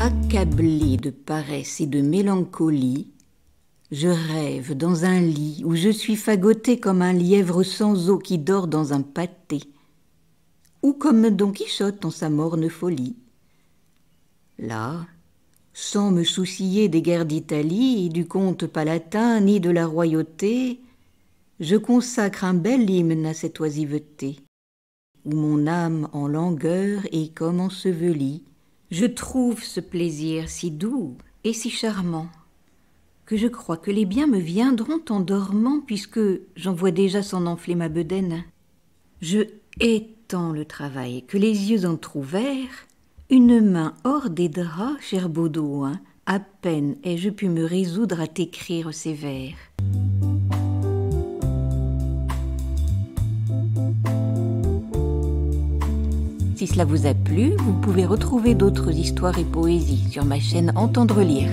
accablé de paresse et de mélancolie, je rêve dans un lit où je suis fagoté comme un lièvre sans eau qui dort dans un pâté, ou comme Don Quichotte en sa morne folie. Là, sans me soucier des guerres d'Italie, du comte palatin, ni de la royauté, je consacre un bel hymne à cette oisiveté, où mon âme en langueur est comme ensevelie. Je trouve ce plaisir si doux et si charmant que je crois que les biens me viendront en dormant, puisque j'en vois déjà s'en enfler ma bedaine. Je hais tant le travail que les yeux entr'ouverts, une main hors des draps, cher Baudouin, à peine ai-je pu me résoudre à t'écrire ces vers. Si cela vous a plu, vous pouvez retrouver d'autres histoires et poésies sur ma chaîne Entendre lire.